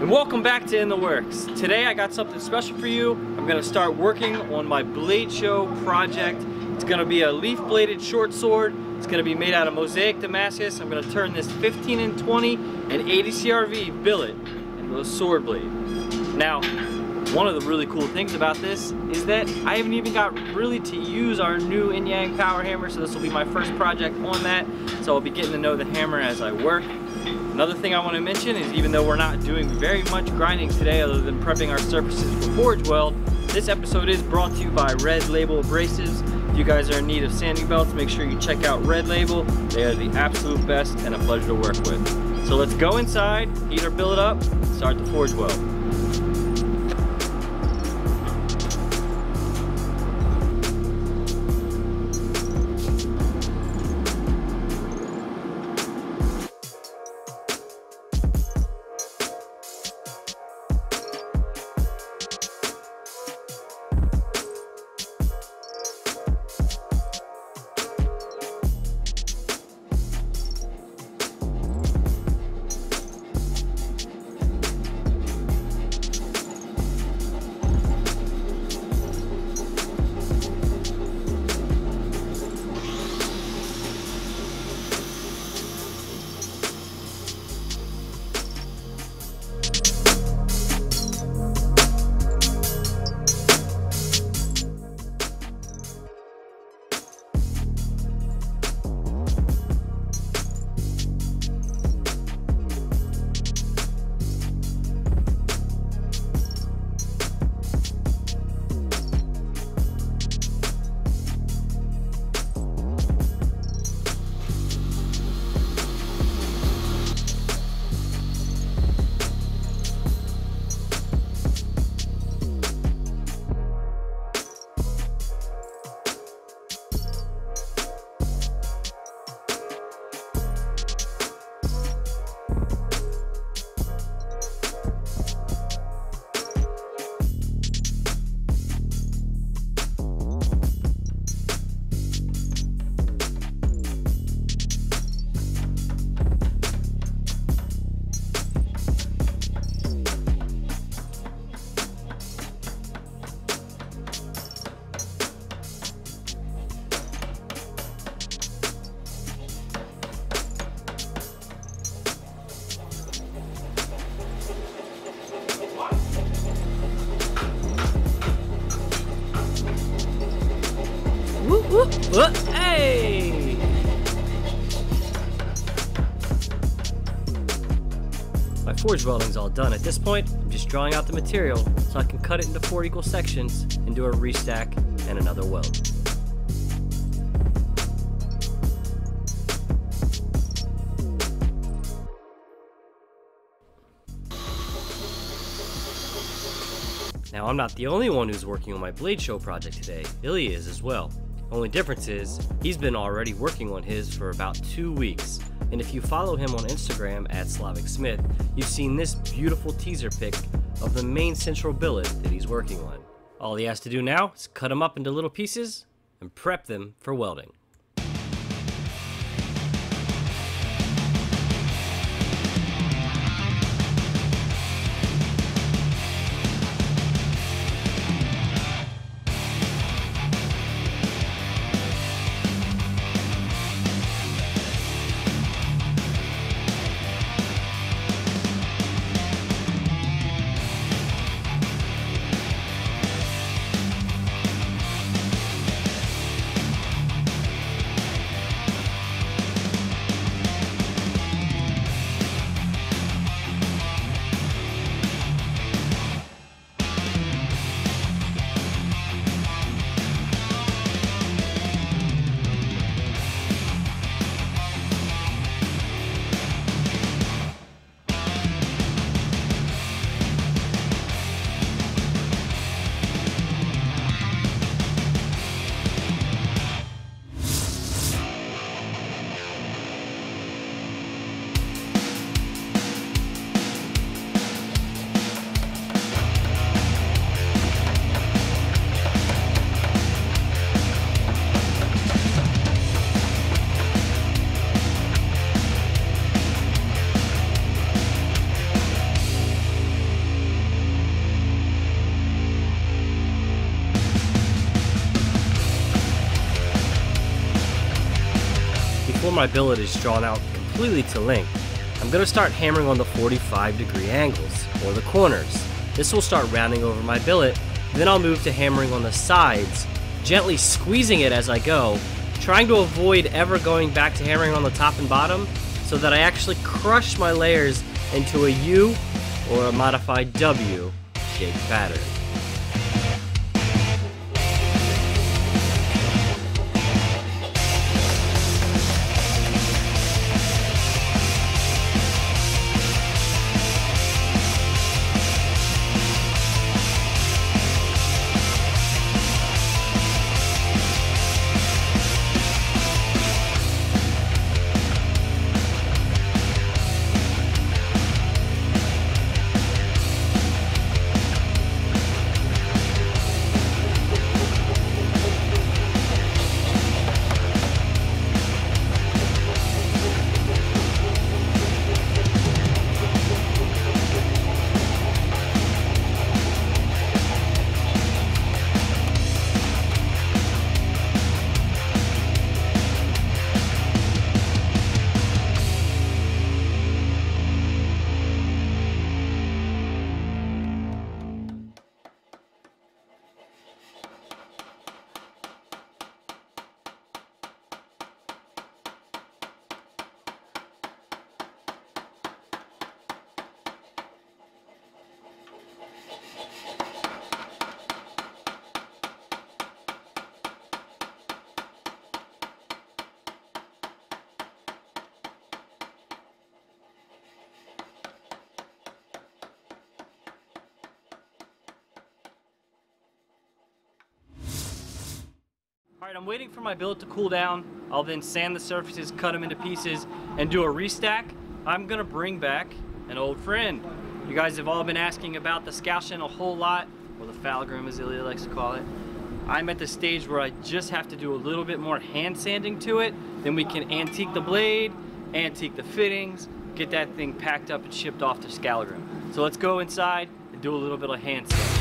and welcome back to In the Works. Today I got something special for you. I'm gonna start working on my Blade Show project. It's gonna be a leaf bladed short sword. It's gonna be made out of mosaic Damascus. I'm gonna turn this 15N20 and 80 CRV billet into a sword blade. Now, one of the really cool things about this is that I haven't even got really to use our new Anyang power hammer, so this will be my first project on that. So I'll be getting to know the hammer as I work. Another thing I want to mention is even though we're not doing very much grinding today other than prepping our surfaces for Forge Weld, this episode is brought to you by Red Label Abrasives. If you guys are in need of sanding belts, make sure you check out Red Label. They are the absolute best and a pleasure to work with. So let's go inside, heat our billet up, start the Forge Weld. My forge welding's all done. At this point, I'm just drawing out the material so I can cut it into four equal sections and do a restack and another weld. Now, I'm not the only one who's working on my Blade Show project today. Ilya is as well. Only difference is, he's been already working on his for about two weeks. And if you follow him on Instagram at Slavic Smith, you've seen this beautiful teaser pic of the main central billet that he's working on. All he has to do now is cut them up into little pieces and prep them for welding. My billet is drawn out completely to length, I'm going to start hammering on the 45 degree angles, or the corners. This will start rounding over my billet, then I'll move to hammering on the sides, gently squeezing it as I go, trying to avoid ever going back to hammering on the top and bottom, so that I actually crush my layers into a U or a modified W shape pattern. Alright, I'm waiting for my billet to cool down. I'll then sand the surfaces, cut them into pieces, and do a restack. I'm gonna bring back an old friend. You guys have all been asking about the scalchion a whole lot, or the phalogram as Ilya likes to call it. I'm at the stage where I just have to do a little bit more hand sanding to it, then we can antique the blade, antique the fittings, get that thing packed up and shipped off to Skallagrim. So let's go inside and do a little bit of hand sanding.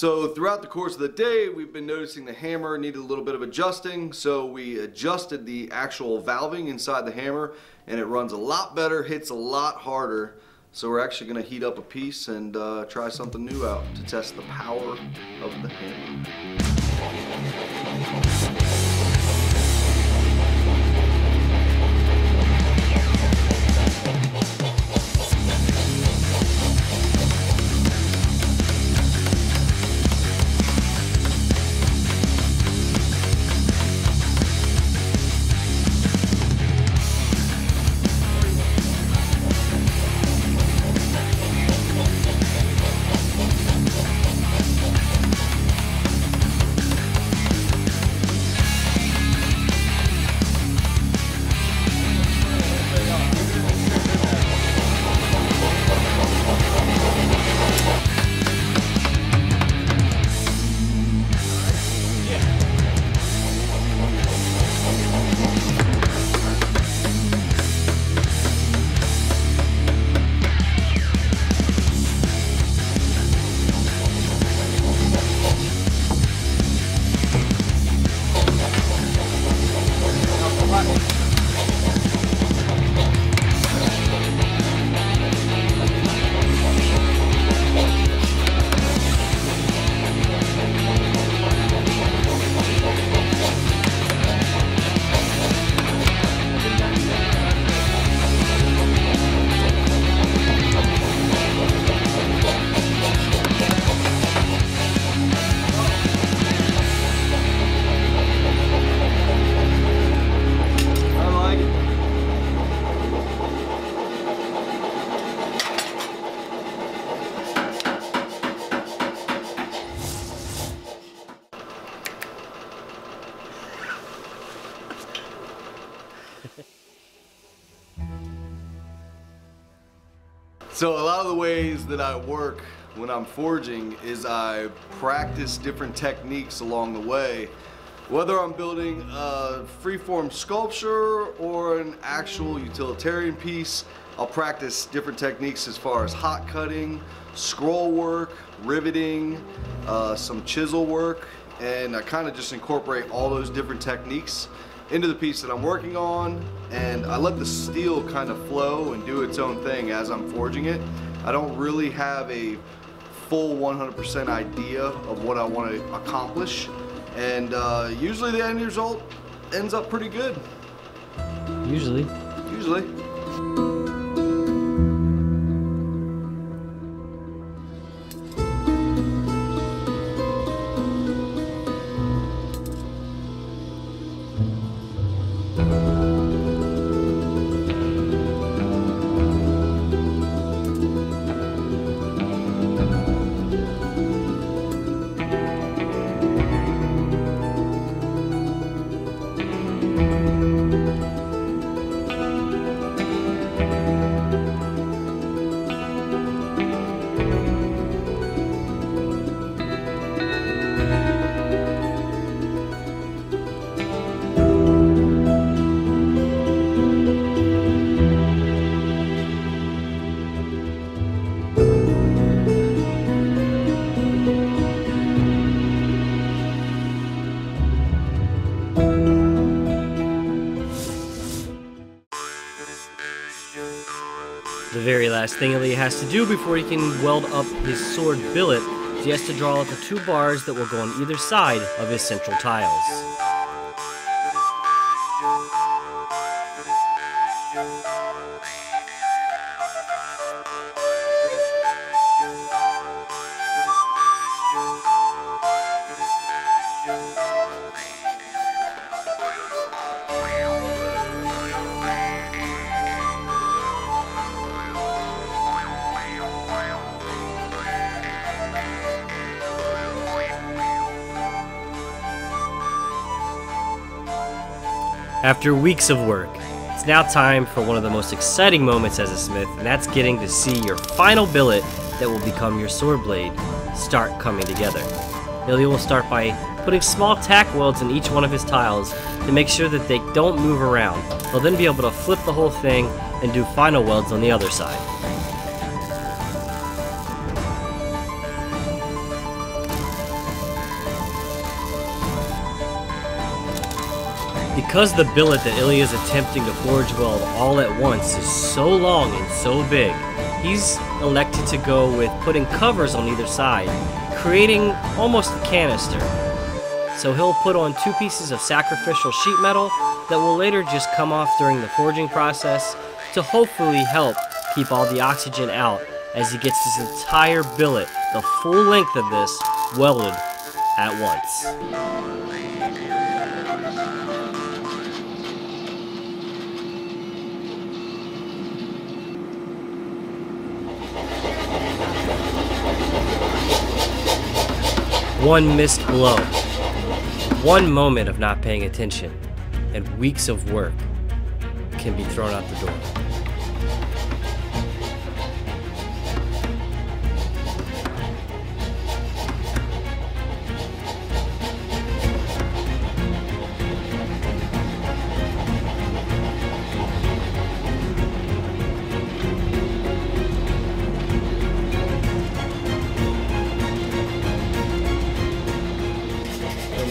So throughout the course of the day, we've been noticing the hammer needed a little bit of adjusting. So we adjusted the actual valving inside the hammer and it runs a lot better, hits a lot harder. So we're actually gonna heat up a piece and uh, try something new out to test the power of the hammer. Ways that I work when I'm forging is I practice different techniques along the way. Whether I'm building a freeform sculpture or an actual utilitarian piece, I'll practice different techniques as far as hot cutting, scroll work, riveting, uh, some chisel work, and I kind of just incorporate all those different techniques into the piece that I'm working on and I let the steel kind of flow and do its own thing as I'm forging it. I don't really have a full 100% idea of what I want to accomplish and uh, usually the end result ends up pretty good. Usually. Usually. Last thing Ilya has to do before he can weld up his sword billet is he has to draw out the two bars that will go on either side of his central tiles. After weeks of work, it's now time for one of the most exciting moments as a smith, and that's getting to see your final billet that will become your sword blade start coming together. Ilya will start by putting small tack welds in each one of his tiles to make sure that they don't move around. He'll then be able to flip the whole thing and do final welds on the other side. Because the billet that Ilya is attempting to forge weld all at once is so long and so big, he's elected to go with putting covers on either side, creating almost a canister. So he'll put on two pieces of sacrificial sheet metal that will later just come off during the forging process to hopefully help keep all the oxygen out as he gets this entire billet, the full length of this, welded at once. One missed blow, one moment of not paying attention, and weeks of work can be thrown out the door.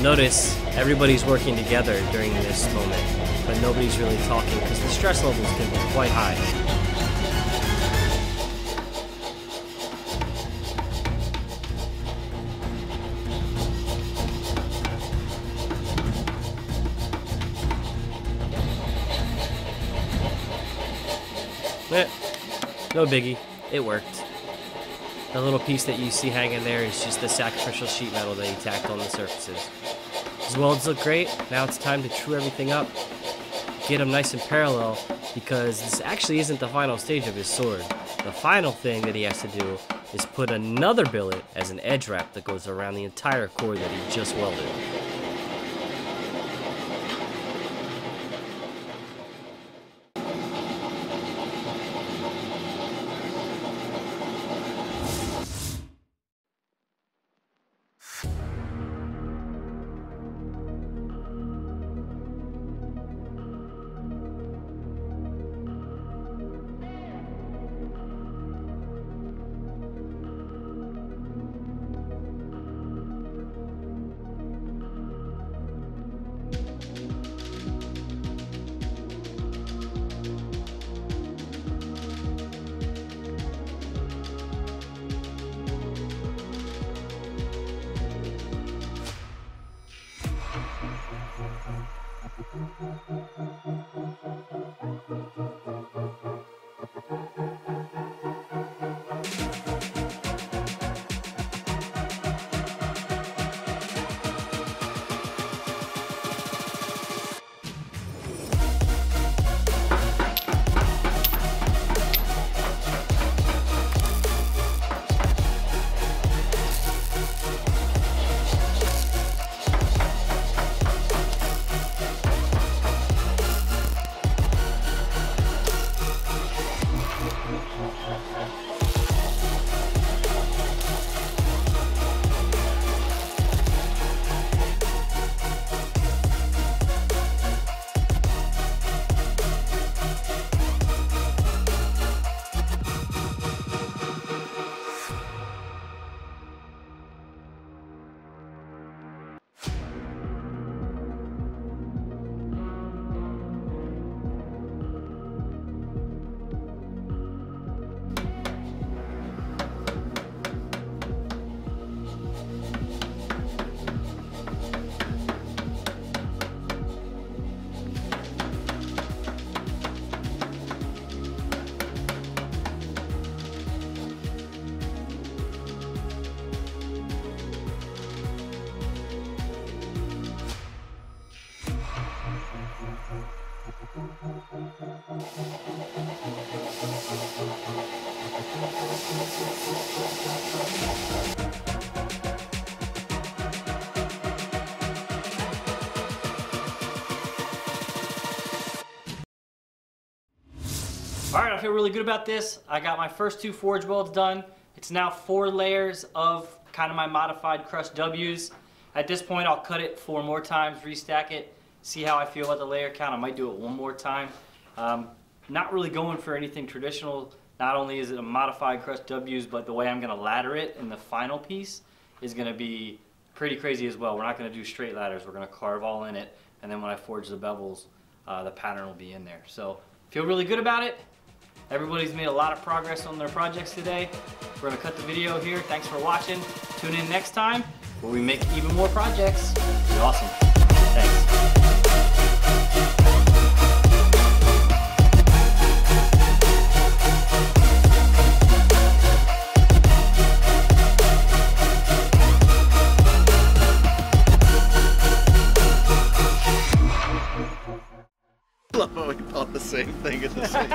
Notice everybody's working together during this moment, but nobody's really talking because the stress levels can be quite high. Eh, no biggie, it worked. The little piece that you see hanging there is just the sacrificial sheet metal that he tacked on the surfaces. Welds look great. Now it's time to true everything up. Get them nice and parallel because this actually isn't the final stage of his sword. The final thing that he has to do is put another billet as an edge wrap that goes around the entire core that he just welded. I feel really good about this. I got my first two forge welds done. It's now four layers of kind of my modified crushed W's. At this point, I'll cut it four more times, restack it, see how I feel about the layer count. I might do it one more time. Um, not really going for anything traditional. Not only is it a modified crushed W's, but the way I'm gonna ladder it in the final piece is gonna be pretty crazy as well. We're not gonna do straight ladders. We're gonna carve all in it. And then when I forge the bevels, uh, the pattern will be in there. So feel really good about it. Everybody's made a lot of progress on their projects today. We're gonna cut the video here. Thanks for watching. Tune in next time where we make even more projects. It'll be awesome. Thanks. love how we thought the same thing at the same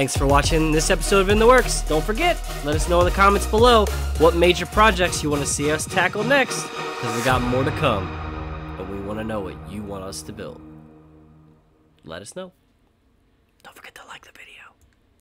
Thanks for watching this episode of In the Works. Don't forget, let us know in the comments below what major projects you want to see us tackle next, because we got more to come. And we want to know what you want us to build. Let us know.